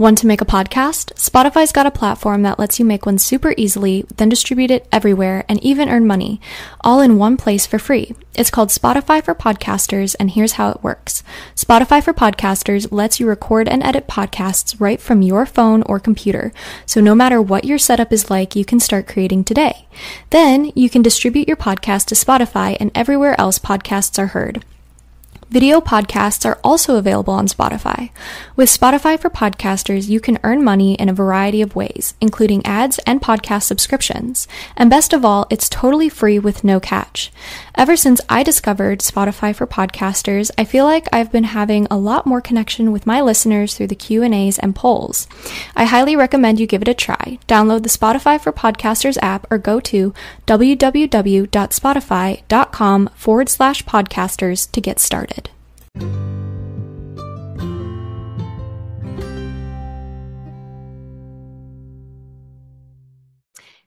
Want to make a podcast? Spotify's got a platform that lets you make one super easily, then distribute it everywhere and even earn money, all in one place for free. It's called Spotify for Podcasters, and here's how it works Spotify for Podcasters lets you record and edit podcasts right from your phone or computer, so no matter what your setup is like, you can start creating today. Then you can distribute your podcast to Spotify and everywhere else podcasts are heard. Video podcasts are also available on Spotify. With Spotify for Podcasters, you can earn money in a variety of ways, including ads and podcast subscriptions. And best of all, it's totally free with no catch. Ever since I discovered Spotify for Podcasters, I feel like I've been having a lot more connection with my listeners through the Q&As and polls. I highly recommend you give it a try. Download the Spotify for Podcasters app or go to www.spotify.com forward slash podcasters to get started.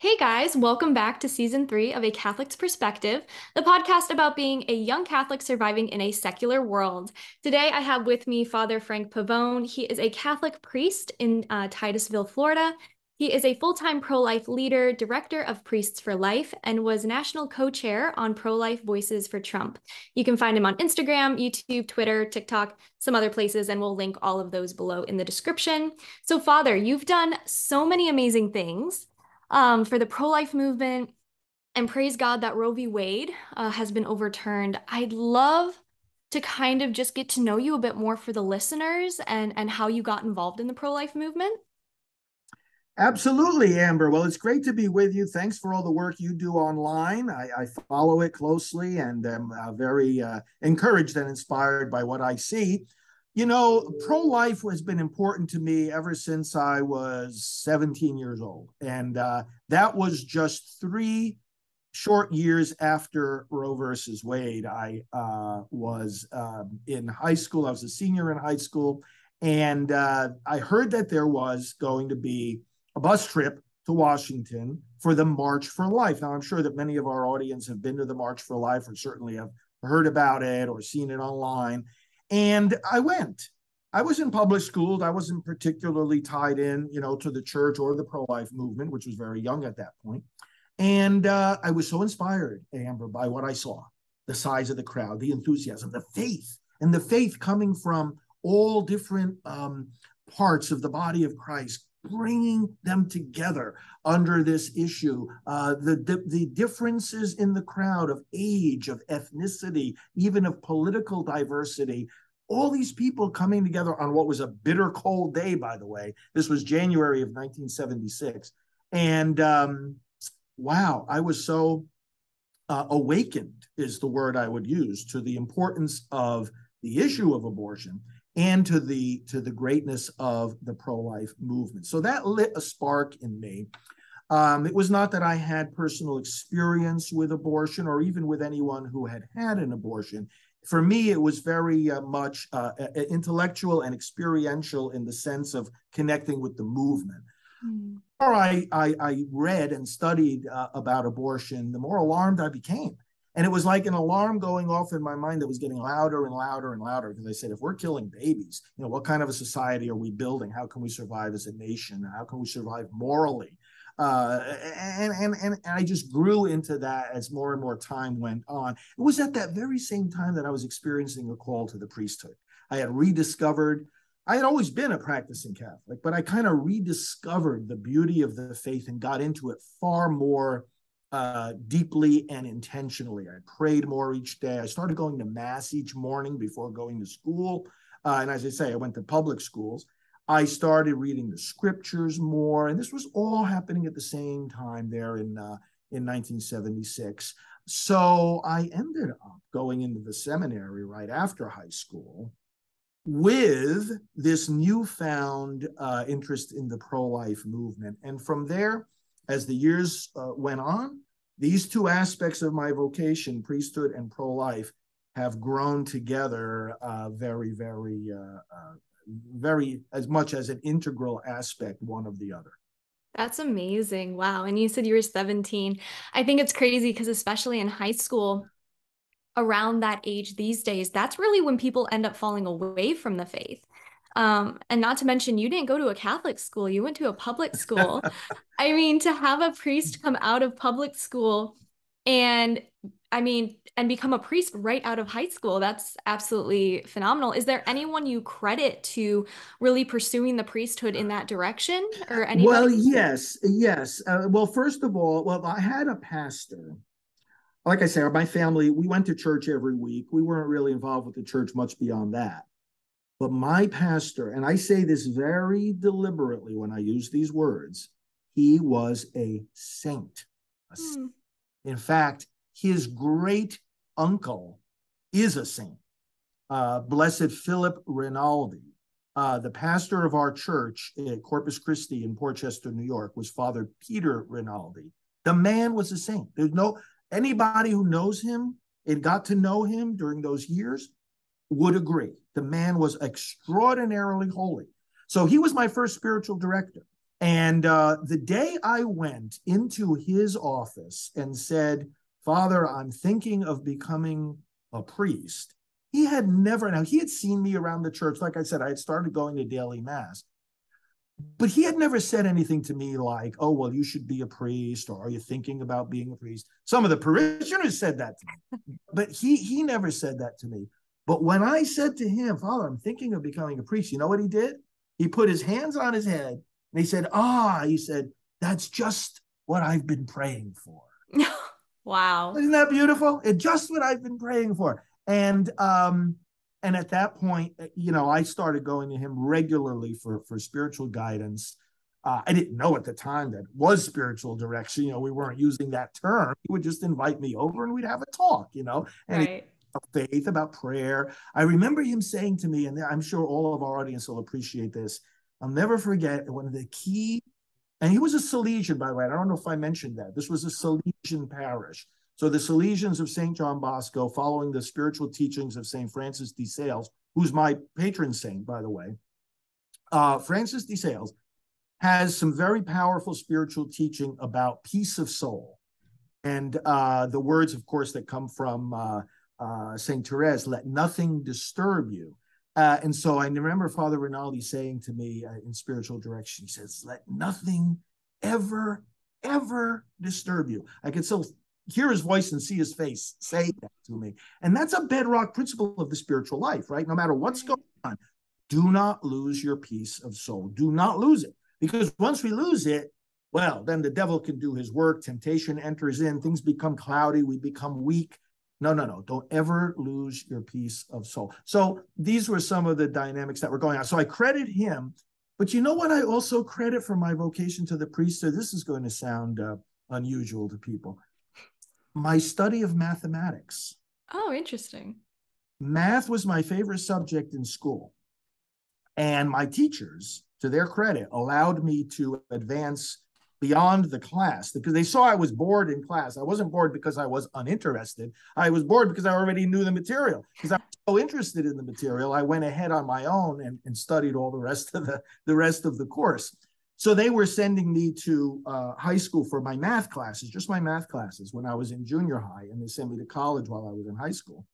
Hey guys, welcome back to season three of A Catholic's Perspective, the podcast about being a young Catholic surviving in a secular world. Today I have with me Father Frank Pavone. He is a Catholic priest in uh, Titusville, Florida. He is a full time pro life leader, director of Priests for Life, and was national co chair on Pro Life Voices for Trump. You can find him on Instagram, YouTube, Twitter, TikTok, some other places, and we'll link all of those below in the description. So, Father, you've done so many amazing things um, for the pro life movement. And praise God that Roe v. Wade uh, has been overturned. I'd love to kind of just get to know you a bit more for the listeners and, and how you got involved in the pro life movement. Absolutely, Amber. Well, it's great to be with you. Thanks for all the work you do online. I, I follow it closely and am uh, very uh, encouraged and inspired by what I see. You know, pro life has been important to me ever since I was 17 years old. And uh, that was just three short years after Roe versus Wade. I uh, was um, in high school, I was a senior in high school. And uh, I heard that there was going to be a bus trip to Washington for the March for Life. Now, I'm sure that many of our audience have been to the March for Life or certainly have heard about it or seen it online. And I went. I was in public school. I wasn't particularly tied in, you know, to the church or the pro-life movement, which was very young at that point. And uh, I was so inspired, Amber, by what I saw, the size of the crowd, the enthusiasm, the faith, and the faith coming from all different um, parts of the body of Christ, bringing them together under this issue. Uh, the, the, the differences in the crowd of age, of ethnicity, even of political diversity, all these people coming together on what was a bitter cold day, by the way. This was January of 1976. And um, wow, I was so uh, awakened, is the word I would use, to the importance of the issue of abortion and to the to the greatness of the pro-life movement. So that lit a spark in me. Um, it was not that I had personal experience with abortion or even with anyone who had had an abortion for me, it was very uh, much uh, intellectual and experiential in the sense of connecting with the movement. Mm. The more I, I, I, read and studied uh, about abortion, the more alarmed I became. And it was like an alarm going off in my mind that was getting louder and louder and louder because I said, if we're killing babies, you know, what kind of a society are we building? How can we survive as a nation? How can we survive morally? Uh, and, and, and I just grew into that as more and more time went on. It was at that very same time that I was experiencing a call to the priesthood. I had rediscovered, I had always been a practicing Catholic, but I kind of rediscovered the beauty of the faith and got into it far more uh, deeply and intentionally. I prayed more each day. I started going to Mass each morning before going to school. Uh, and as I say, I went to public schools. I started reading the scriptures more, and this was all happening at the same time there in uh, in 1976. So I ended up going into the seminary right after high school with this newfound uh, interest in the pro-life movement, and from there, as the years uh, went on, these two aspects of my vocation, priesthood and pro-life, have grown together uh, very, very uh, uh, very as much as an integral aspect one of the other. That's amazing. Wow. And you said you were 17. I think it's crazy because, especially in high school, around that age these days, that's really when people end up falling away from the faith. Um, and not to mention, you didn't go to a Catholic school, you went to a public school. I mean, to have a priest come out of public school and I mean, and become a priest right out of high school, that's absolutely phenomenal. Is there anyone you credit to really pursuing the priesthood in that direction or anybody? Well, yes, yes. Uh, well, first of all, well, I had a pastor like I said, my family, we went to church every week. We weren't really involved with the church much beyond that. But my pastor, and I say this very deliberately when I use these words, he was a saint. A hmm. saint. In fact, his great uncle is a saint, uh, Blessed Philip Rinaldi. Uh, the pastor of our church at Corpus Christi in Portchester, New York, was Father Peter Rinaldi. The man was a saint. There's no anybody who knows him and got to know him during those years would agree. The man was extraordinarily holy. So he was my first spiritual director. And uh, the day I went into his office and said, Father, I'm thinking of becoming a priest, he had never, now he had seen me around the church. Like I said, I had started going to daily mass, but he had never said anything to me like, oh, well, you should be a priest, or are you thinking about being a priest? Some of the parishioners said that to me, but he he never said that to me. But when I said to him, Father, I'm thinking of becoming a priest, you know what he did? He put his hands on his head and he said, Ah, he said, that's just what I've been praying for. wow. Isn't that beautiful? It's just what I've been praying for. And um, and at that point, you know, I started going to him regularly for for spiritual guidance. Uh, I didn't know at the time that was spiritual direction. You know, we weren't using that term. He would just invite me over and we'd have a talk, you know. And right faith, about prayer. I remember him saying to me, and I'm sure all of our audience will appreciate this. I'll never forget one of the key, and he was a Salesian, by the way. I don't know if I mentioned that. This was a Salesian parish. So the Salesians of St. John Bosco, following the spiritual teachings of St. Francis de Sales, who's my patron saint, by the way, uh, Francis de Sales has some very powerful spiritual teaching about peace of soul. And uh, the words, of course, that come from uh, uh, Saint Therese, let nothing disturb you. Uh, and so I remember Father Rinaldi saying to me uh, in spiritual direction, he says, let nothing ever, ever disturb you. I could still hear his voice and see his face say that to me. And that's a bedrock principle of the spiritual life, right? No matter what's going on, do not lose your peace of soul. Do not lose it. Because once we lose it, well, then the devil can do his work. Temptation enters in, things become cloudy, we become weak, no, no, no. Don't ever lose your peace of soul. So these were some of the dynamics that were going on. So I credit him. But you know what? I also credit for my vocation to the priesthood. This is going to sound uh, unusual to people. My study of mathematics. Oh, interesting. Math was my favorite subject in school. And my teachers, to their credit, allowed me to advance beyond the class because they saw I was bored in class. I wasn't bored because I was uninterested. I was bored because I already knew the material. Because I was so interested in the material, I went ahead on my own and, and studied all the rest of the, the rest of the course. So they were sending me to uh, high school for my math classes, just my math classes when I was in junior high, and they sent me to college while I was in high school.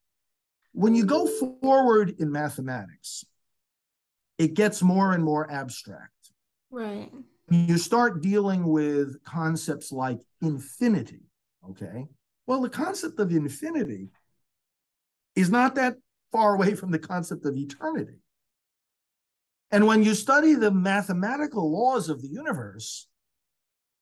When you go forward in mathematics, it gets more and more abstract. Right you start dealing with concepts like infinity, okay? Well, the concept of infinity is not that far away from the concept of eternity. And when you study the mathematical laws of the universe,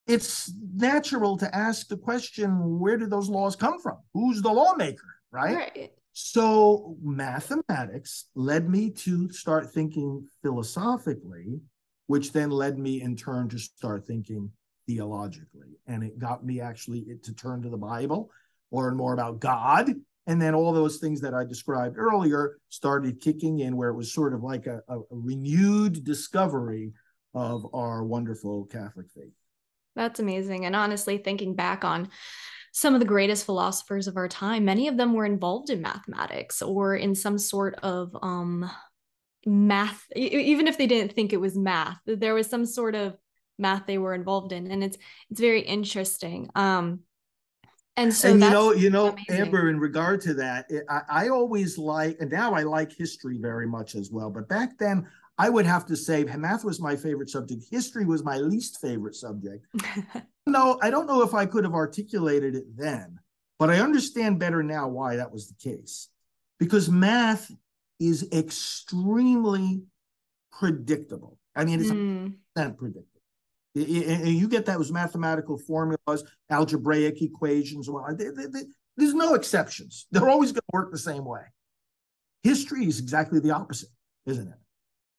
it's natural to ask the question where did those laws come from? Who's the lawmaker, right? right. So, mathematics led me to start thinking philosophically which then led me in turn to start thinking theologically. And it got me actually to turn to the Bible, learn more about God. And then all those things that I described earlier started kicking in, where it was sort of like a, a renewed discovery of our wonderful Catholic faith. That's amazing. And honestly, thinking back on some of the greatest philosophers of our time, many of them were involved in mathematics or in some sort of um, math even if they didn't think it was math there was some sort of math they were involved in and it's it's very interesting um and so and you know you know amazing. amber in regard to that I, I always like and now i like history very much as well but back then I would have to say math was my favorite subject. History was my least favorite subject. no, I don't know if I could have articulated it then, but I understand better now why that was the case. Because math is extremely predictable. I mean, it's mm. predictable. And you get that with mathematical formulas, algebraic equations. Well, There's no exceptions. They're always going to work the same way. History is exactly the opposite, isn't it?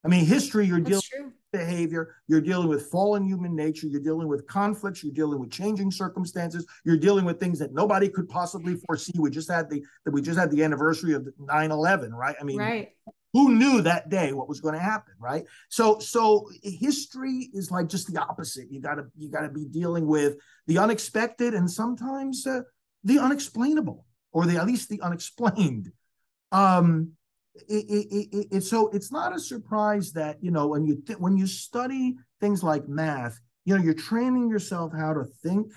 I mean, history, you're That's dealing true. Behavior, you're dealing with fallen human nature, you're dealing with conflicts, you're dealing with changing circumstances, you're dealing with things that nobody could possibly foresee. We just had the that we just had the anniversary of 9-11, right? I mean, right. who knew that day what was going to happen, right? So so history is like just the opposite. You gotta you gotta be dealing with the unexpected and sometimes uh, the unexplainable, or the at least the unexplained. Um, it, it, it, so it's not a surprise that you know when you th- when you study things like math, you know you're training yourself how to think,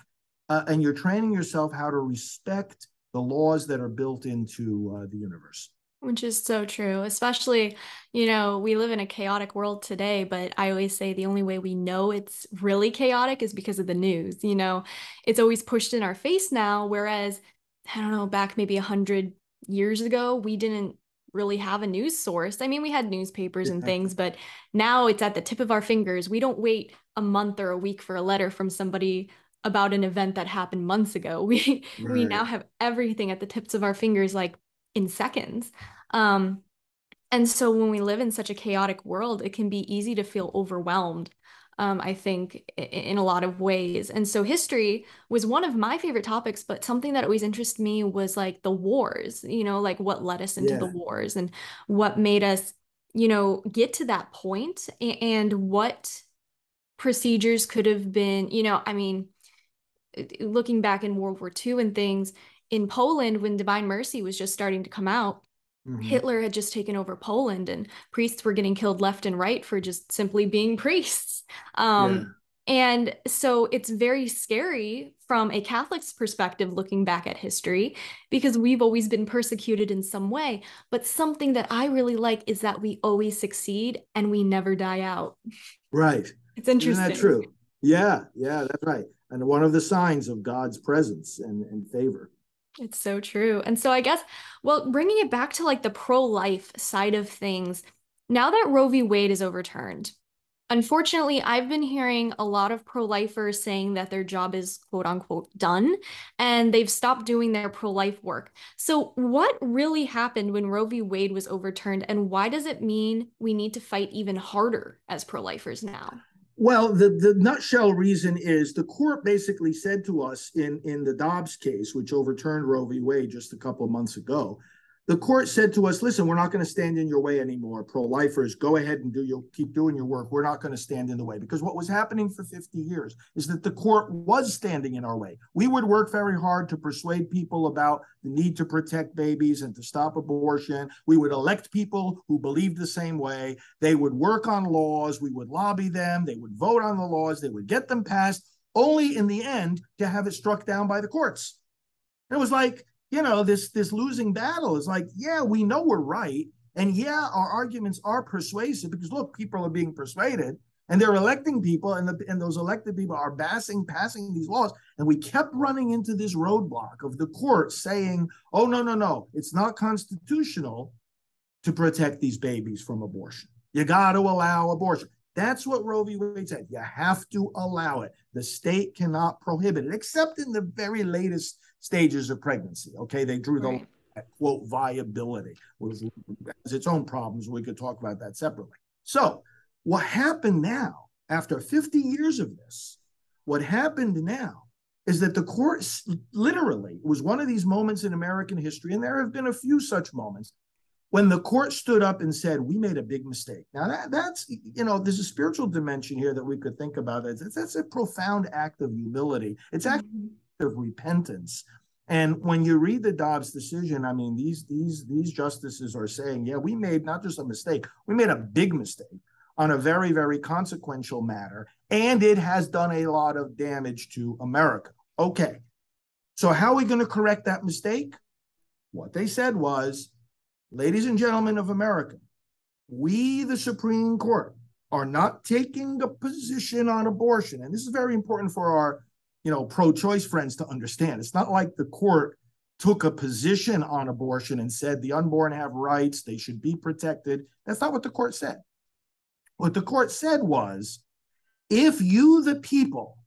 uh, and you're training yourself how to respect the laws that are built into uh, the universe. Which is so true, especially, you know, we live in a chaotic world today, but I always say the only way we know it's really chaotic is because of the news. You know, it's always pushed in our face now, whereas, I don't know, back maybe a hundred years ago, we didn't really have a news source. I mean, we had newspapers and things, but now it's at the tip of our fingers. We don't wait a month or a week for a letter from somebody about an event that happened months ago. We right. we now have everything at the tips of our fingers like in seconds. Um and so when we live in such a chaotic world, it can be easy to feel overwhelmed um, I think, in a lot of ways. And so history was one of my favorite topics, but something that always interested me was like the wars, you know, like what led us into yeah. the wars and what made us, you know, get to that point and what procedures could have been, you know, I mean, looking back in World War II and things in Poland when Divine Mercy was just starting to come out, Mm-hmm. Hitler had just taken over Poland and priests were getting killed left and right for just simply being priests. Um, yeah. And so it's very scary from a Catholic's perspective looking back at history because we've always been persecuted in some way. But something that I really like is that we always succeed and we never die out. Right. It's interesting. Isn't that true? Yeah, yeah, that's right. And one of the signs of God's presence and, and favor. It's so true. And so I guess, well, bringing it back to like the pro life side of things, now that Roe v. Wade is overturned, unfortunately, I've been hearing a lot of pro lifers saying that their job is quote unquote done and they've stopped doing their pro life work. So, what really happened when Roe v. Wade was overturned, and why does it mean we need to fight even harder as pro lifers now? Well, the, the nutshell reason is the court basically said to us in, in the Dobbs case, which overturned Roe v. Wade just a couple of months ago, the court said to us, listen, we're not going to stand in your way anymore. Pro lifers, go ahead and do your keep doing your work. We're not going to stand in the way. Because what was happening for 50 years is that the court was standing in our way. We would work very hard to persuade people about the need to protect babies and to stop abortion. We would elect people who believed the same way. They would work on laws. We would lobby them. They would vote on the laws. They would get them passed, only in the end to have it struck down by the courts. it was like, you know this this losing battle is like yeah we know we're right and yeah our arguments are persuasive because look people are being persuaded and they're electing people and, the, and those elected people are passing passing these laws and we kept running into this roadblock of the court saying oh no no no it's not constitutional to protect these babies from abortion you got to allow abortion that's what Roe v. Wade said. You have to allow it. The state cannot prohibit it, except in the very latest stages of pregnancy. Okay, they drew the quote viability, which has its own problems. We could talk about that separately. So, what happened now, after 50 years of this, what happened now is that the court literally was one of these moments in American history, and there have been a few such moments when the court stood up and said, "We made a big mistake." Now that, that's you know, there's a spiritual dimension here that we could think about. That's, that's a profound act of humility. It's actually mm-hmm of repentance. And when you read the Dobbs decision, I mean, these these these justices are saying, yeah, we made not just a mistake, we made a big mistake on a very very consequential matter, and it has done a lot of damage to America. Okay, so how are we going to correct that mistake? What they said was, ladies and gentlemen of America, we, the Supreme Court, are not taking a position on abortion. And this is very important for our, you know, pro-choice friends to understand. It's not like the court took a position on abortion and said the unborn have rights, they should be protected. That's not what the court said. What the court said was if you, the people,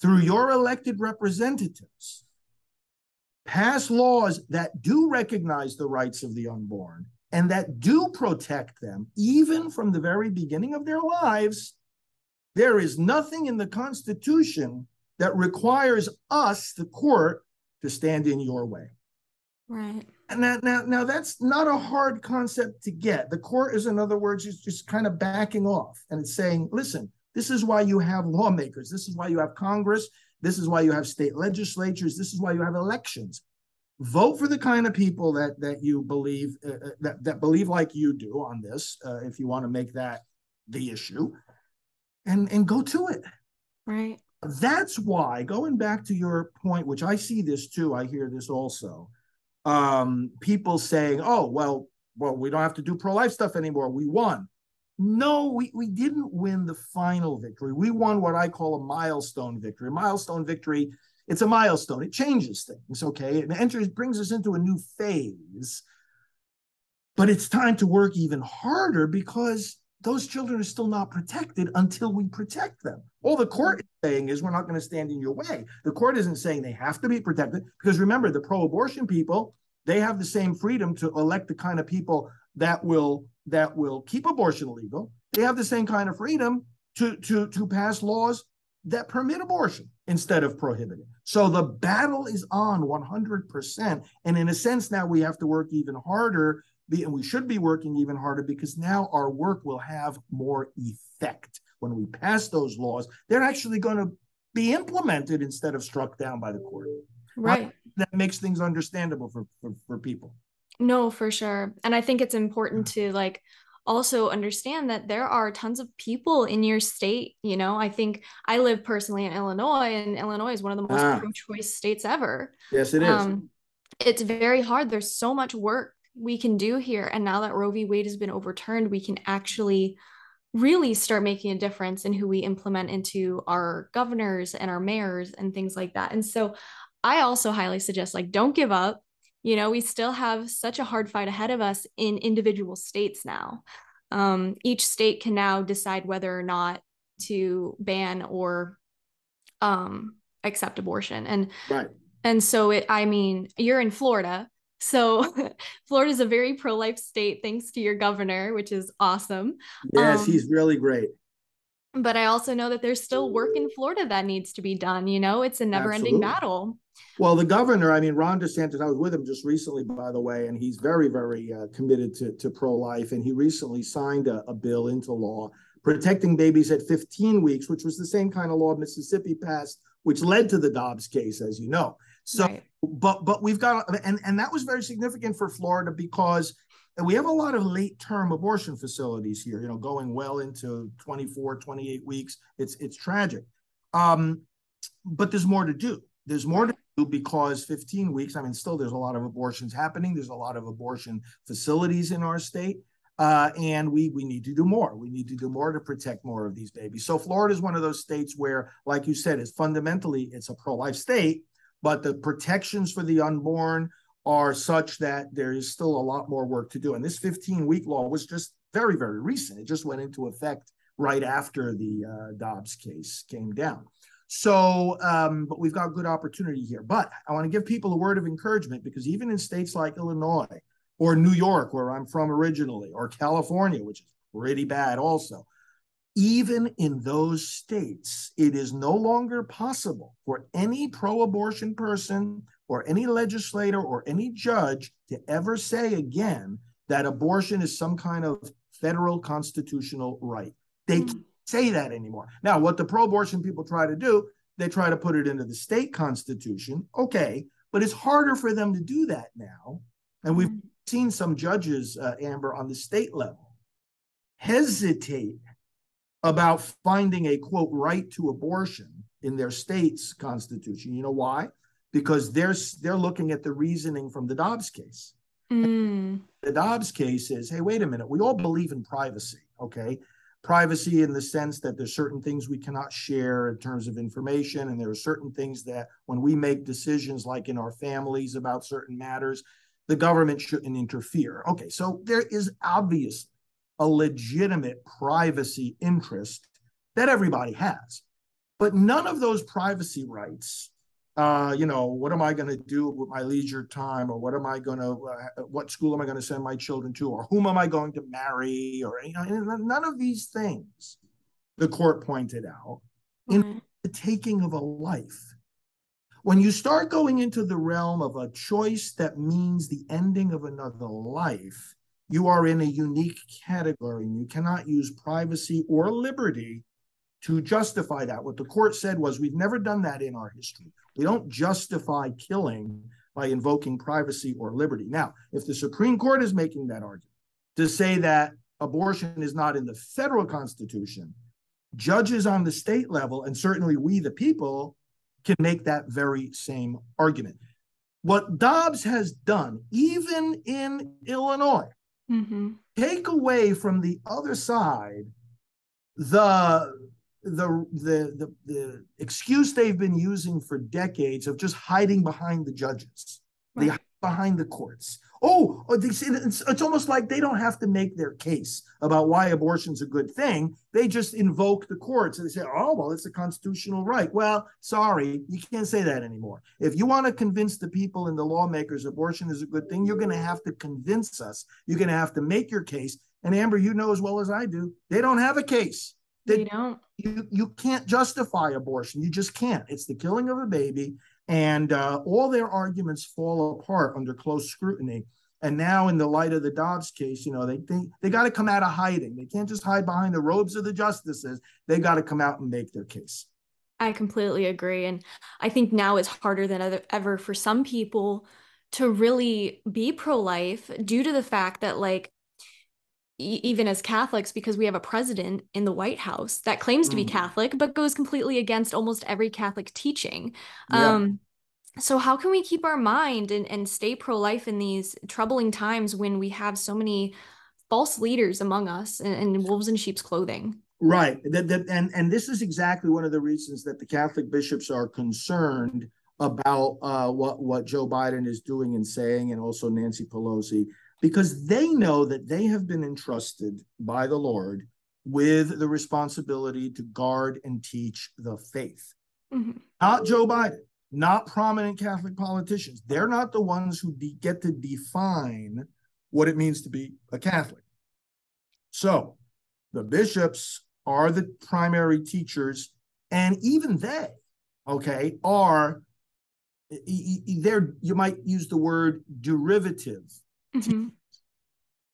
through your elected representatives, pass laws that do recognize the rights of the unborn and that do protect them, even from the very beginning of their lives, there is nothing in the Constitution that requires us, the court, to stand in your way. Right. And now, now, now that's not a hard concept to get. The court is, in other words, is just kind of backing off and it's saying, listen, this is why you have lawmakers. This is why you have Congress. This is why you have state legislatures. This is why you have elections. Vote for the kind of people that that you believe uh, uh that that believe like you do on this. Uh, if you want to make that the issue, and and go to it. Right. That's why going back to your point, which I see this too. I hear this also um, people saying, "Oh, well, well, we don't have to do pro-life stuff anymore. We won." No, we, we didn't win the final victory. We won what I call a milestone victory. A milestone victory, it's a milestone. It changes things, okay? It enters, brings us into a new phase. But it's time to work even harder because those children are still not protected until we protect them. All the court is saying is we're not going to stand in your way. The court isn't saying they have to be protected because remember, the pro abortion people, they have the same freedom to elect the kind of people that will that will keep abortion legal. They have the same kind of freedom to to to pass laws that permit abortion instead of prohibiting. So the battle is on 100%. And in a sense, now we have to work even harder be, and we should be working even harder because now our work will have more effect. When we pass those laws, they're actually going to be implemented instead of struck down by the court. Right. That makes things understandable for, for, for people. No, for sure. And I think it's important to like also understand that there are tons of people in your state. You know, I think I live personally in Illinois, and Illinois is one of the most ah. pro choice states ever. Yes, it is. Um, it's very hard. There's so much work we can do here. And now that Roe v. Wade has been overturned, we can actually really start making a difference in who we implement into our governors and our mayors and things like that. And so I also highly suggest like don't give up. You know, we still have such a hard fight ahead of us in individual states now. Um, each state can now decide whether or not to ban or um, accept abortion. And right. and so it, I mean, you're in Florida, so Florida is a very pro-life state thanks to your governor, which is awesome. Yes, um, he's really great. But I also know that there's still work in Florida that needs to be done. You know, it's a never-ending battle. Well, the governor, I mean, Ron DeSantis, I was with him just recently, by the way, and he's very, very uh, committed to, to pro-life. And he recently signed a, a bill into law protecting babies at 15 weeks, which was the same kind of law Mississippi passed, which led to the Dobbs case, as you know. So, right. but but we've got and and that was very significant for Florida because we have a lot of late term abortion facilities here, you know, going well into 24, 28 weeks. It's it's tragic. Um, but there's more to do. There's more to do because 15 weeks, I mean, still there's a lot of abortions happening. There's a lot of abortion facilities in our state. Uh, and we we need to do more. We need to do more to protect more of these babies. So Florida is one of those states where, like you said, is fundamentally it's a pro-life state, but the protections for the unborn are such that there is still a lot more work to do. And this 15 week law was just very, very recent. It just went into effect right after the uh, Dobbs case came down. So, um, but we've got good opportunity here. But I want to give people a word of encouragement because even in states like Illinois or New York, where I'm from originally, or California, which is pretty bad also, even in those states, it is no longer possible for any pro abortion person or any legislator or any judge to ever say again that abortion is some kind of federal constitutional right. They mm. can't say that anymore. Now, what the pro abortion people try to do, they try to put it into the state constitution. Okay, but it's harder for them to do that now. And we've mm. seen some judges, uh, Amber, on the state level hesitate about finding a quote right to abortion in their state's constitution. You know why? Because they're they're looking at the reasoning from the Dobbs case. Mm. The Dobbs case is hey, wait a minute, we all believe in privacy, okay? Privacy in the sense that there's certain things we cannot share in terms of information, and there are certain things that when we make decisions, like in our families about certain matters, the government shouldn't interfere. Okay, so there is obviously a legitimate privacy interest that everybody has. But none of those privacy rights, uh, you know, what am I going to do with my leisure time, or what am I going to, uh, what school am I going to send my children to, or whom am I going to marry, or you know, none of these things, the court pointed out, in mm-hmm. the taking of a life. When you start going into the realm of a choice that means the ending of another life, you are in a unique category and you cannot use privacy or liberty to justify that. What the court said was we've never done that in our history. We don't justify killing by invoking privacy or liberty. Now, if the Supreme Court is making that argument to say that abortion is not in the federal constitution, judges on the state level, and certainly we, the people, can make that very same argument. What Dobbs has done, even in Illinois, mm-hmm. take away from the other side the the, the the the excuse they've been using for decades of just hiding behind the judges, right. the behind the courts. Oh, oh it's, it's almost like they don't have to make their case about why abortion's a good thing. They just invoke the courts and they say, oh, well, it's a constitutional right. Well, sorry, you can't say that anymore. If you want to convince the people and the lawmakers abortion is a good thing, you're going to have to convince us. You're going to have to make your case. And Amber, you know as well as I do, they don't have a case. They, they don't. You, you can't justify abortion. You just can't. It's the killing of a baby and uh, all their arguments fall apart under close scrutiny. And now, in the light of the Dobbs case, you know, they they, they got to come out of hiding. They can't just hide behind the robes of the justices. They got to come out and make their case. I completely agree. And I think now it's harder than ever for some people to really be pro life due to the fact that, like, even as Catholics, because we have a president in the White House that claims to be mm. Catholic, but goes completely against almost every Catholic teaching. Yeah. Um, so how can we keep our mind and, and stay pro-life in these troubling times when we have so many false leaders among us and, and wolves in sheep's clothing? Right. That, that, and, and this is exactly one of the reasons that the Catholic bishops are concerned about uh, what, what Joe Biden is doing and saying, and also Nancy Pelosi because they know that they have been entrusted by the Lord with the responsibility to guard and teach the faith. Mm-hmm. Not Joe Biden, not prominent Catholic politicians. They're not the ones who de- get to define what it means to be a Catholic. So the bishops are the primary teachers, and even they, okay, are they're you might use the word derivative Mm-hmm.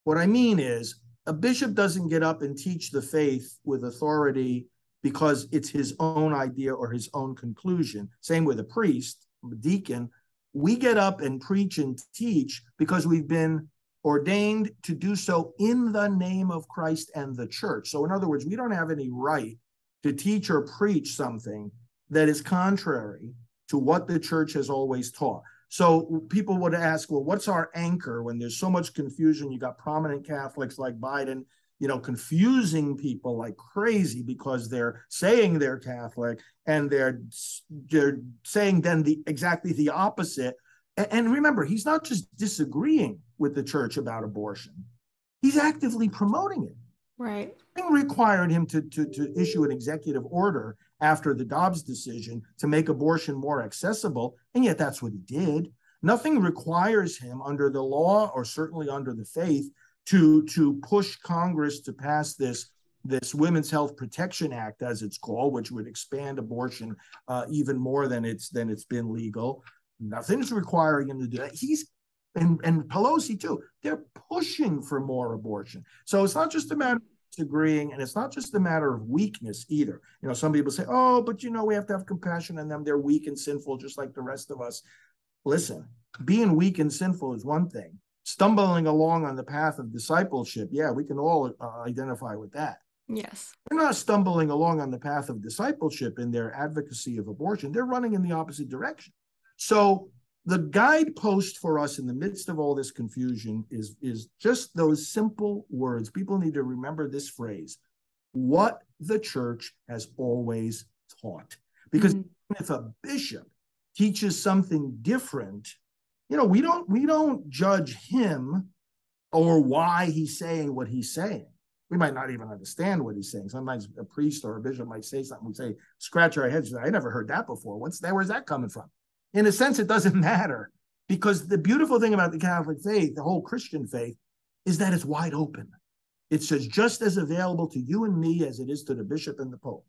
What I mean is, a bishop doesn't get up and teach the faith with authority because it's his own idea or his own conclusion. Same with a priest, a deacon. We get up and preach and teach because we've been ordained to do so in the name of Christ and the church. So, in other words, we don't have any right to teach or preach something that is contrary to what the church has always taught. So people would ask, well, what's our anchor when there's so much confusion? You got prominent Catholics like Biden, you know, confusing people like crazy because they're saying they're Catholic and they're they're saying then the exactly the opposite. And, and remember, he's not just disagreeing with the church about abortion; he's actively promoting it. Right. Required him to, to, to issue an executive order after the Dobbs decision to make abortion more accessible, and yet that's what he did. Nothing requires him under the law or certainly under the faith to, to push Congress to pass this this Women's Health Protection Act, as it's called, which would expand abortion uh, even more than it's than it's been legal. Nothing's requiring him to do that. He's and and Pelosi too. They're pushing for more abortion. So it's not just a matter of disagreeing, and it's not just a matter of weakness either. You know, some people say, "Oh, but you know, we have to have compassion on them. They're weak and sinful, just like the rest of us." Listen, being weak and sinful is one thing. Stumbling along on the path of discipleship, yeah, we can all uh, identify with that. Yes. They're not stumbling along on the path of discipleship in their advocacy of abortion. They're running in the opposite direction. So the guidepost for us in the midst of all this confusion is, is just those simple words. People need to remember this phrase what the church has always taught. Because mm-hmm. if a bishop teaches something different, you know, we don't we don't judge him or why he's saying what he's saying. We might not even understand what he's saying. Sometimes a priest or a bishop might say something. We say, scratch our heads. I never heard that before. What's that? Where's that coming from? In a sense, it doesn't matter because the beautiful thing about the Catholic faith, the whole Christian faith, is that it's wide open. It's just as available to you and me as it is to the bishop and the pope.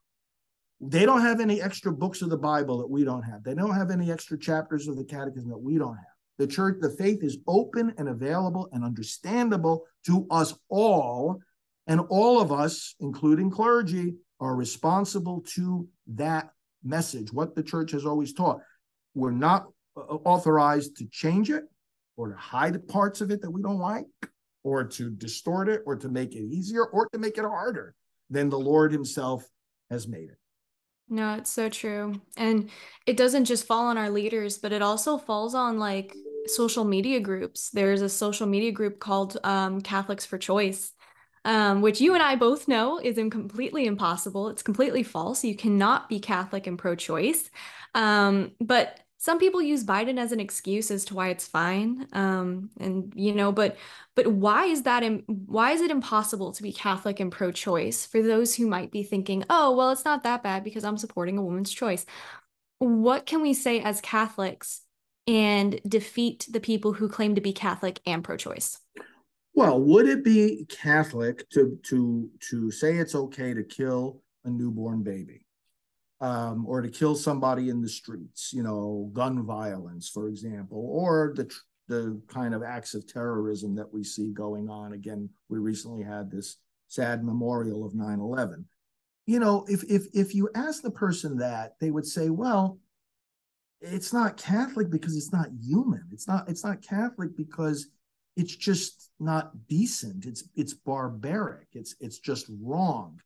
They don't have any extra books of the Bible that we don't have. They don't have any extra chapters of the catechism that we don't have. The church, the faith is open and available and understandable to us all. And all of us, including clergy, are responsible to that message, what the church has always taught. We're not uh, authorized to change it or to hide parts of it that we don't like or to distort it or to make it easier or to make it harder than the Lord Himself has made it. No, it's so true. And it doesn't just fall on our leaders, but it also falls on like social media groups. There's a social media group called um, Catholics for Choice, um, which you and I both know is completely impossible. It's completely false. You cannot be Catholic and pro choice. Um, but some people use Biden as an excuse as to why it's fine. Um, and you know, but but why is that? Im- why is it impossible to be Catholic and pro-choice for those who might be thinking, oh, well, it's not that bad because I'm supporting a woman's choice? What can we say as Catholics and defeat the people who claim to be Catholic and pro-choice? Well, would it be Catholic to to to say it's okay to kill a newborn baby, um, or to kill somebody in the streets? You know, gun violence, for example, or the the kind of acts of terrorism that we see going on. Again, we recently had this sad memorial of 9/11. You know, if if if you ask the person that, they would say, "Well, it's not Catholic because it's not human. It's not it's not Catholic because it's just not decent. It's it's barbaric. It's it's just wrong.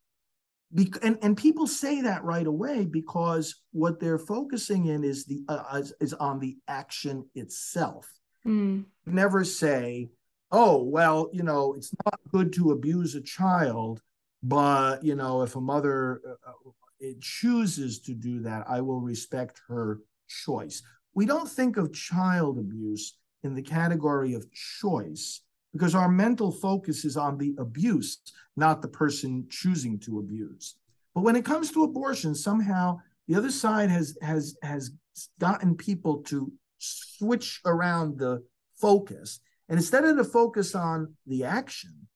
Be- and and people say that right away because what they're focusing in is the uh, is, is on the action itself. Mm. Never say, "Oh, well, you know, it's not good to abuse a child, but you know, if a mother uh, uh it chooses to do that, I will respect her choice. We don't think of child abuse in the category of choice because our mental focus is on the abuse, not the person choosing to abuse. But when it comes to abortion, somehow the other side has has has gotten people to switch around the focus. And instead of the focus on the action,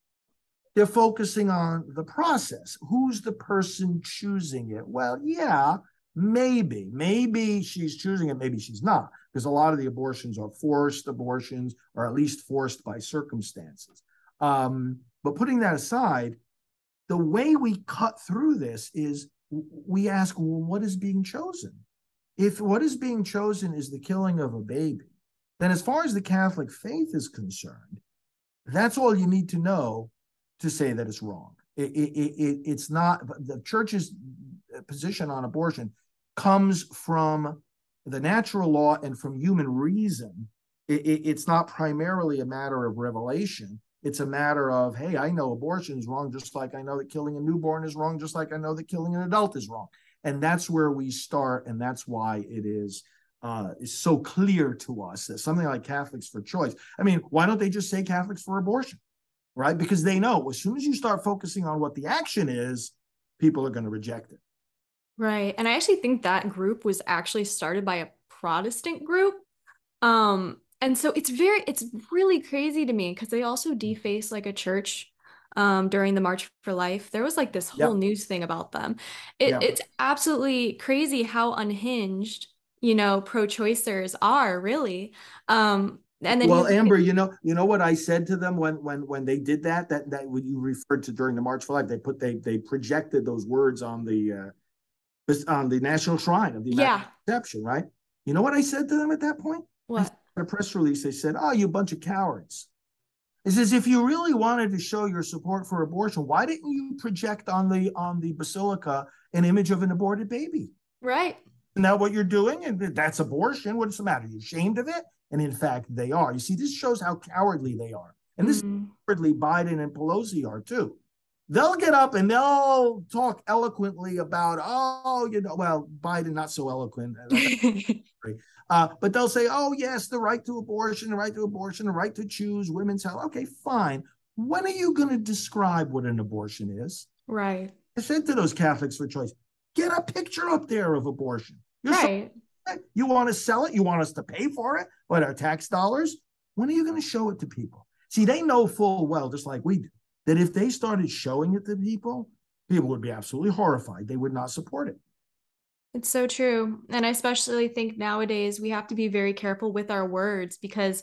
they're focusing on the process. Who's the person choosing it? Well, yeah, Maybe, maybe she's choosing it, maybe she's not, because a lot of the abortions are forced abortions or at least forced by circumstances. Um, but putting that aside, the way we cut through this is we ask, well, what is being chosen? If what is being chosen is the killing of a baby, then as far as the Catholic faith is concerned, that's all you need to know to say that it's wrong. It, it, it, it's not the church's position on abortion comes from the natural law and from human reason. It, it, it's not primarily a matter of revelation. It's a matter of, hey, I know abortion is wrong, just like I know that killing a newborn is wrong, just like I know that killing an adult is wrong. And that's where we start, and that's why it is uh, is so clear to us that something like Catholics for choice. I mean, why don't they just say Catholics for abortion? Right? Because they know as soon as you start focusing on what the action is, people are going to reject it. Right. And I actually think that group was actually started by a Protestant group. Um, and so it's very, it's really crazy to me because they also deface like a church um during the March for Life. There was like this whole yep. news thing about them. It, yep. It's absolutely crazy how unhinged, you know, pro-choicers are really. Um, and then well, Amber, you know, you know what I said to them when when when they did that. That that what you referred to during the March for Life. They put they they projected those words on the uh, on the National Shrine of the Immaculate yeah. Conception, right? You know what I said to them at that point? What? In a press release, they said, "Oh, you bunch of cowards." It says if you really wanted to show your support for abortion, why didn't you project on the on the basilica an image of an aborted baby? Right. Isn't that what you're doing? And that's abortion. What's the matter? You're you ashamed of it? And in fact, they are. You see, this shows how cowardly they are. And this mm-hmm. cowardly Biden and Pelosi are too. They'll get up and they'll talk eloquently about, oh, you know, well, Biden not so eloquent, uh, but they'll say, oh, yes, the right to abortion, the right to abortion, the right to choose women's health. Okay, fine. When are you going to describe what an abortion is? Right. I said to those Catholics for choice, get a picture up there of abortion. You're right. So, you want to sell it? You want us to pay for it? What our tax dollars? When are you going to show it to people? See, they know full well, just like we do, that if they started showing it to people, people would be absolutely horrified. They would not support it. It's so true. And I especially think nowadays we have to be very careful with our words because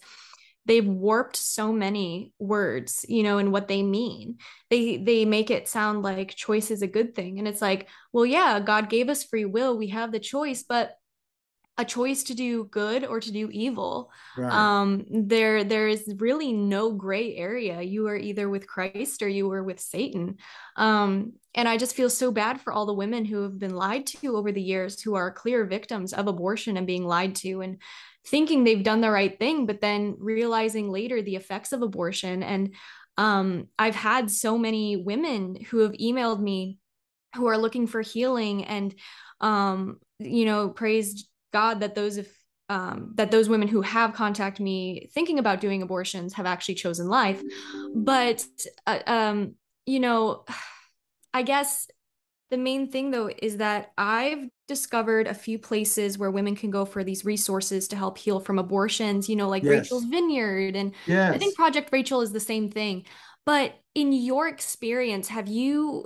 they've warped so many words you know and what they mean they they make it sound like choice is a good thing and it's like well yeah god gave us free will we have the choice but a choice to do good or to do evil right. um there there is really no gray area you are either with christ or you are with satan um and i just feel so bad for all the women who have been lied to over the years who are clear victims of abortion and being lied to and thinking they've done the right thing, but then realizing later the effects of abortion. And um, I've had so many women who have emailed me who are looking for healing and, um, you know, praised God that those if um, that those women who have contacted me thinking about doing abortions have actually chosen life. But, uh, um, you know, I guess the main thing though is that I've discovered a few places where women can go for these resources to help heal from abortions, you know, like yes. Rachel's Vineyard. And yes. I think Project Rachel is the same thing. But in your experience, have you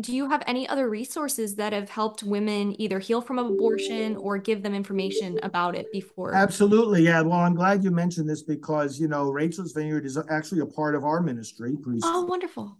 do you have any other resources that have helped women either heal from abortion or give them information about it before? Absolutely, yeah. Well, I'm glad you mentioned this because you know Rachel's Vineyard is actually a part of our ministry. Oh, wonderful!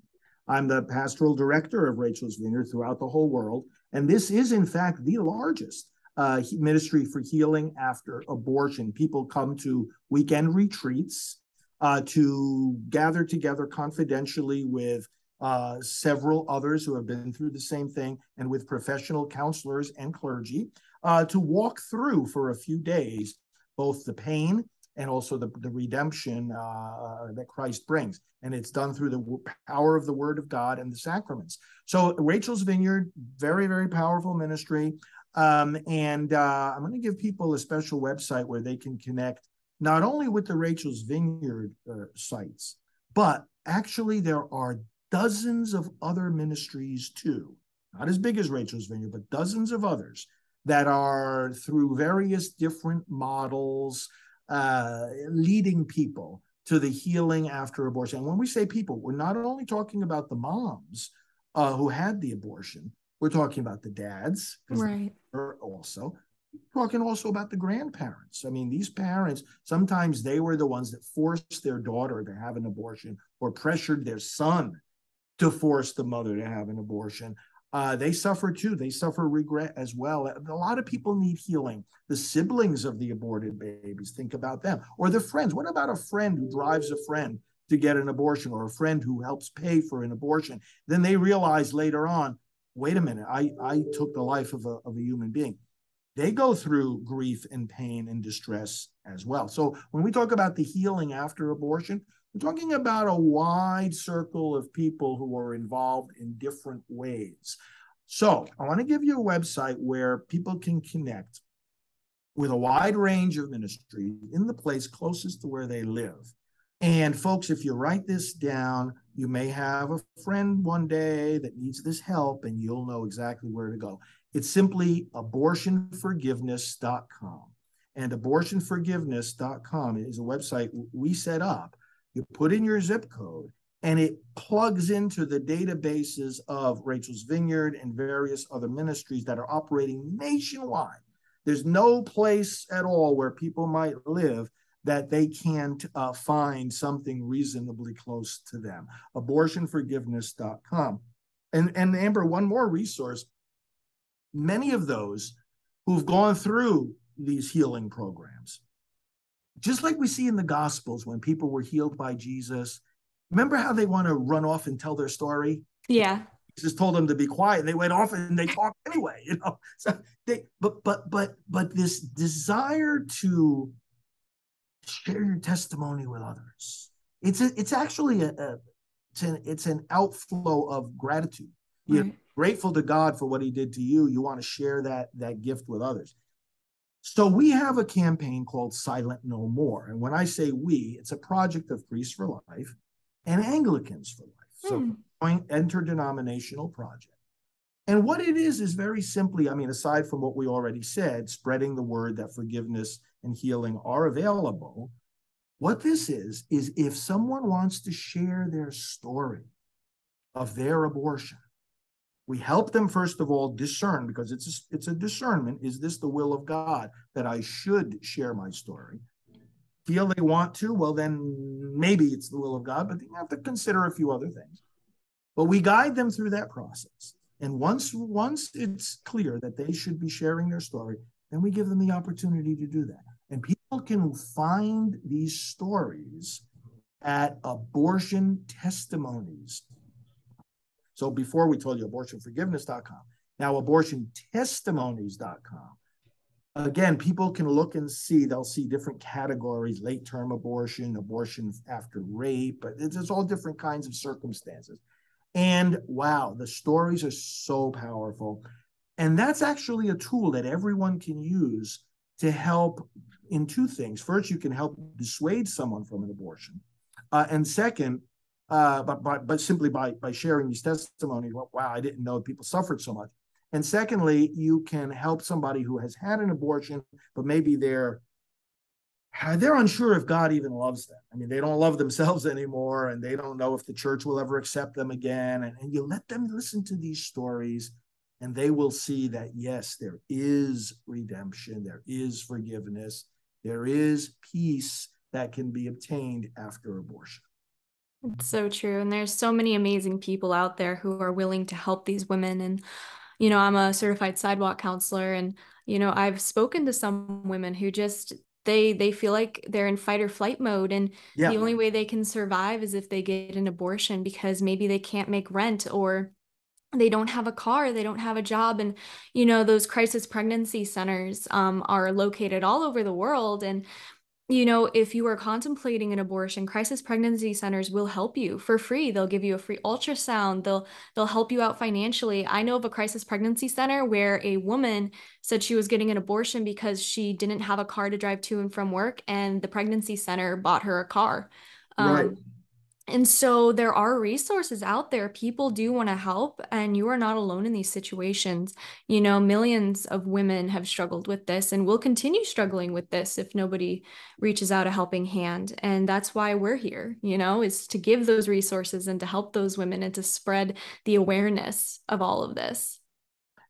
I'm the pastoral director of Rachel's Vineyard throughout the whole world. And this is, in fact, the largest uh, ministry for healing after abortion. People come to weekend retreats uh, to gather together confidentially with uh, several others who have been through the same thing and with professional counselors and clergy uh, to walk through for a few days both the pain and also the, the redemption uh, that Christ brings. And it's done through the power of the Word of God and the sacraments. So, Rachel's Vineyard, very, very powerful ministry. Um, and uh, I'm going to give people a special website where they can connect not only with the Rachel's Vineyard uh, sites, but actually there are dozens of other ministries too. Not as big as Rachel's Vineyard, but dozens of others that are through various different models uh, leading people to the healing after abortion. And when we say people, we're not only talking about the moms uh, who had the abortion, we're talking about the dads, right? Also, talking also about the grandparents. I mean, these parents sometimes they were the ones that forced their daughter to have an abortion or pressured their son to force the mother to have an abortion uh, they suffer too. They suffer regret as well. A lot of people need healing. The siblings of the aborted babies, think about them. Or the friends. What about a friend who drives a friend to get an abortion or a friend who helps pay for an abortion? Then they realize later on, wait a minute, I, I took the life of a, of a human being. They go through grief and pain and distress as well. So when we talk about the healing after abortion, we're talking about a wide circle of people who are involved in different ways. So I want to give you a website where people can connect with a wide range of ministries in the place closest to where they live. And folks, if you write this down, you may have a friend one day that needs this help and you'll know exactly where to go. It's simply abortionforgiveness.com. And abortionforgiveness.com is a website we set up you put in your zip code, and it plugs into the databases of Rachel's Vineyard and various other ministries that are operating nationwide. There's no place at all where people might live that they can't uh, find something reasonably close to them. Abortionforgiveness.com. And, and Amber, one more resource. Many of those who've gone through these healing programs just like we see in the Gospels when people were healed by Jesus. Remember how they want to run off and tell their story? Yeah. just told them to be quiet. They went off and they talked anyway, you know. So they but but but but this desire to share your testimony with others. It's a, it's actually a, a it's an it's an outflow of gratitude. You're right. grateful to God for what He did to you. You want to share that that gift with others. So we have a campaign called Silent No More, and when I say we, it's a project of Priests for Life and Anglicans for Life. So hmm. interdenominational project. And what it is is very simply, I mean, aside from what we already said, spreading the word that forgiveness and healing are available. What this is, is if someone wants to share their story of their abortion, we help them first of all discern because it's a, it's a discernment. Is this the will of god that i should share my story? Feel they want to well then maybe it's the will of god but you have to consider a few other things. But we guide them through that process. And once once it's clear that they should be sharing their story then we give them the opportunity to do that. And people can find these stories at abortion testimonies. So before we told you abortionforgiveness.com, now abortiontestimonies.com. Again, people can look and see, they'll see different categories late term abortion, abortion after rape, but it's all different kinds of circumstances. And wow, the stories are so powerful. And that's actually a tool that everyone can use to help in two things. First, you can help dissuade someone from an abortion, uh, and second, uh, but, but but simply by by sharing these testimonies. Well, wow, I didn't know people suffered so much. And secondly, you can help somebody who has had an abortion, but maybe they're they're unsure if God even loves them. I mean, they don't love themselves anymore, and they don't know if the church will ever accept them again. And, and you let them listen to these stories and they will see that yes there is redemption there is forgiveness there is peace that can be obtained after abortion it's so true and there's so many amazing people out there who are willing to help these women and you know i'm a certified sidewalk counselor and you know i've spoken to some women who just they they feel like they're in fight or flight mode and yeah. the only way they can survive is if they get an abortion because maybe they can't make rent or they don't have a car they don't have a job and you know those crisis pregnancy centers um, are located all over the world and you know if you are contemplating an abortion crisis pregnancy centers will help you for free. They'll give you a free ultrasound. They'll they'll help you out financially. I know of a crisis pregnancy center where a woman said she was getting an abortion because she didn't have a car to drive to and from work and the pregnancy center bought her a car. Um, right and so there are resources out there. People do want to help, and you are not alone in these situations. You know, millions of women have struggled with this and will continue struggling with this if nobody reaches out a helping hand. And that's why we're here, you know, is to give those resources and to help those women and to spread the awareness of all of this.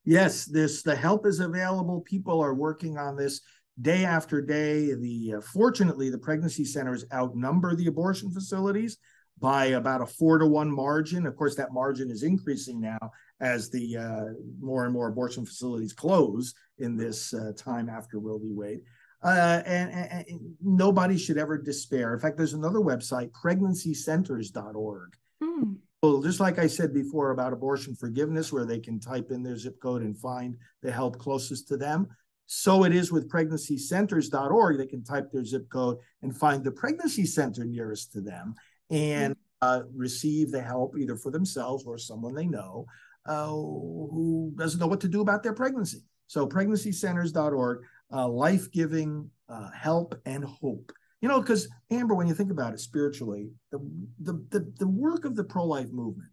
Yes, this the help is available. People are working on this day after day. The uh, fortunately, the pregnancy centers outnumber the abortion facilities by about a four to one margin. Of course, that margin is increasing now as the uh, more and more abortion facilities close in this uh, time after Roe v. Wade. Uh, and, and, and, nobody should ever despair. In fact, there's another website, pregnancycenters.org. Mm. Well, just like I said before about abortion forgiveness, where they can type in their zip code and find the help closest to them. So it is with pregnancycenters.org. They can type their zip code and find the pregnancy center nearest to them and uh, receive the help either for themselves or someone they know uh, who doesn't know what to do about their pregnancy. So pregnancycenters.org, uh, life-giving uh, help and hope. You know, because Amber, when you think about it spiritually, the, the, the, the work of the pro-life movement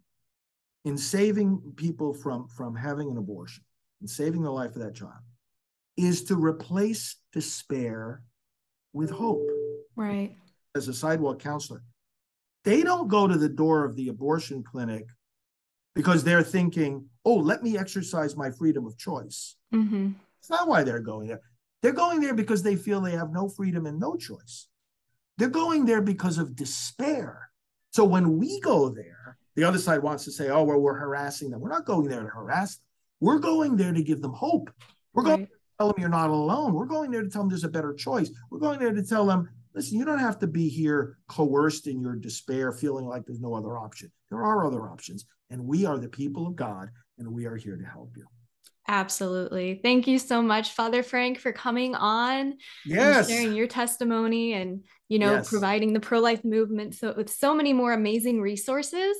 in saving people from, from having an abortion and saving the life of that child is to replace despair with hope. Right. As a sidewalk counselor, they don't go to the door of the abortion clinic because they're thinking, oh, let me exercise my freedom of choice. Mm-hmm. It's not why they're going there. They're going there because they feel they have no freedom and no choice. They're going there because of despair. So when we go there, the other side wants to say, oh, well, we're harassing them. We're not going there to harass them. We're going there to give them hope. We're going right. to tell them you're not alone. We're going there to tell them there's a better choice. We're going there to tell them Listen, you don't have to be here coerced in your despair, feeling like there's no other option. There are other options. And we are the people of God, and we are here to help you. Absolutely. Thank you so much, Father Frank, for coming on yes. sharing your testimony and, you know, yes. providing the pro-life movement so with so many more amazing resources.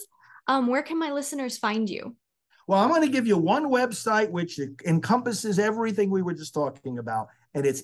Um, where can my listeners find you? Well, I'm going to give you one website which encompasses everything we were just talking about, and it's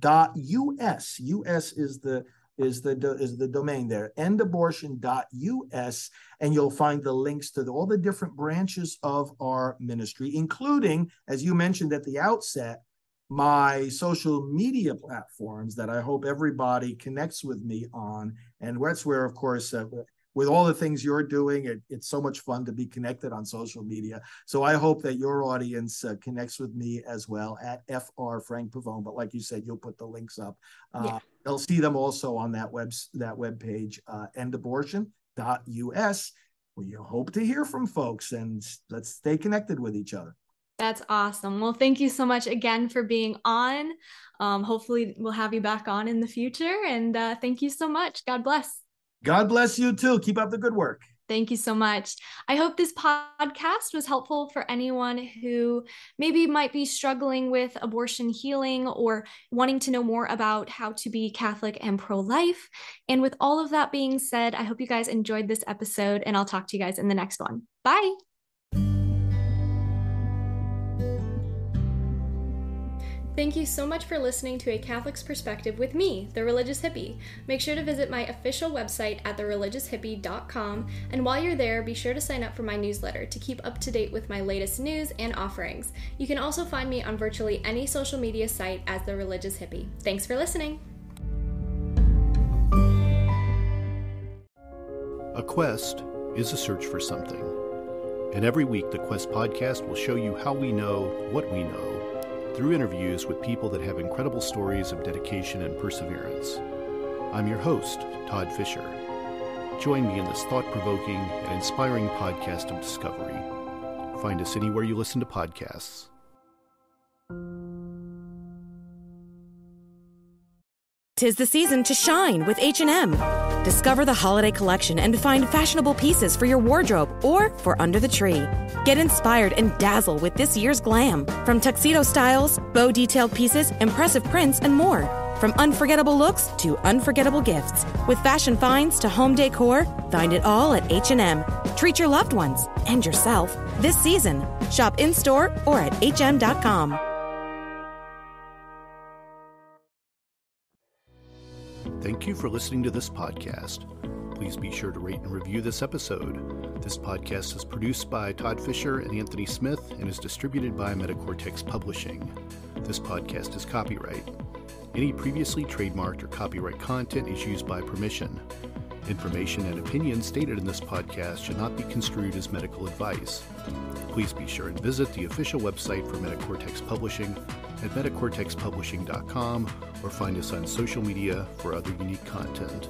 endabortion.us. US us is the is the is the domain there endabortion.us and you'll find the links to the, all the different branches of our ministry including as you mentioned at the outset my social media platforms that I hope everybody connects with me on and that's where of course uh, with all the things you're doing, it, it's so much fun to be connected on social media. So I hope that your audience uh, connects with me as well at FR Frank Pavone. But like you said, you'll put the links up. Uh, yeah. They'll see them also on that web that web page, uh, endabortion.us. We hope to hear from folks and let's stay connected with each other. That's awesome. Well, thank you so much again for being on. Um, hopefully, we'll have you back on in the future. And uh, thank you so much. God bless. God bless you too. Keep up the good work. Thank you so much. I hope this podcast was helpful for anyone who maybe might be struggling with abortion healing or wanting to know more about how to be Catholic and pro life. And with all of that being said, I hope you guys enjoyed this episode, and I'll talk to you guys in the next one. Bye. Thank you so much for listening to A Catholic's Perspective with me, The Religious Hippie. Make sure to visit my official website at thereligioushippie.com, and while you're there, be sure to sign up for my newsletter to keep up to date with my latest news and offerings. You can also find me on virtually any social media site as The Religious Hippie. Thanks for listening. A quest is a search for something. And every week, the Quest podcast will show you how we know what we know through interviews with people that have incredible stories of dedication and perseverance. I'm your host, Todd Fisher. Join me in this thought provoking and inspiring podcast of discovery. Find us anywhere you listen to podcasts. Tis the season to shine with H&M. Discover the holiday collection and find fashionable pieces for your wardrobe or for under the tree. Get inspired and dazzle with this year's glam. From tuxedo styles, bow detailed pieces, impressive prints, and more. From unforgettable looks to unforgettable gifts. With fashion finds to home decor, find it all at H&M. Treat your loved ones and yourself this season. Shop in-store or at hm.com. Thank you for listening to this podcast. Please be sure to rate and review this episode. This podcast is produced by Todd Fisher and Anthony Smith and is distributed by Metacortex Publishing. This podcast is copyright. Any previously trademarked or copyright content is used by permission. Information and opinions stated in this podcast should not be construed as medical advice. Please be sure and visit the official website for Metacortex Publishing at metacortexpublishing.com or find us on social media for other unique content.